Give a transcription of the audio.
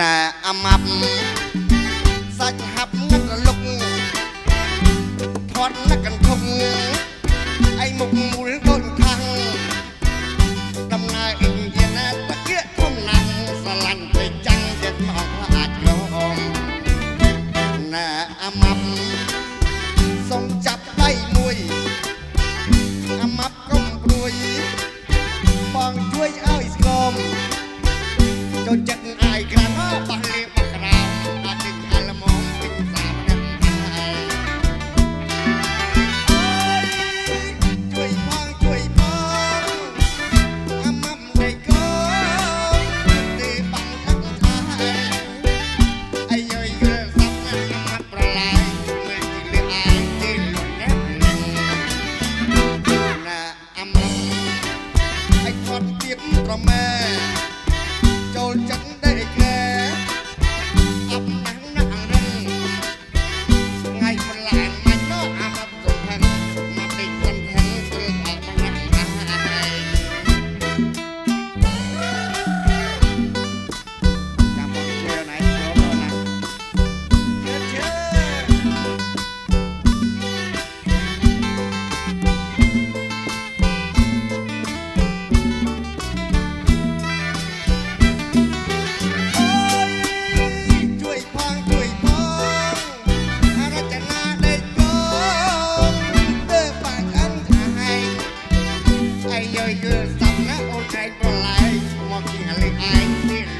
អាម៉ាប់សាច់ហាប់ងឹករលុកធាត់នឹកកន្ធុកឯមុខមូលដូចខាងដំណើរអ៊ីនយ៉ាណាតាគៀកធំណាស់ស្រឡាញ់ទៅចាំងចិត្តមកអាចយំណាអាម៉ាប់សូមចាប់ដៃមួយអាម៉ាប់កុំព្រួយបងជួយឲ្យស្គមចូលចិត្ត ថត់ទៀ អីយើយល់សាប់ណាអូនឯងប្រឡែងមកជាលេងឯងនេះណា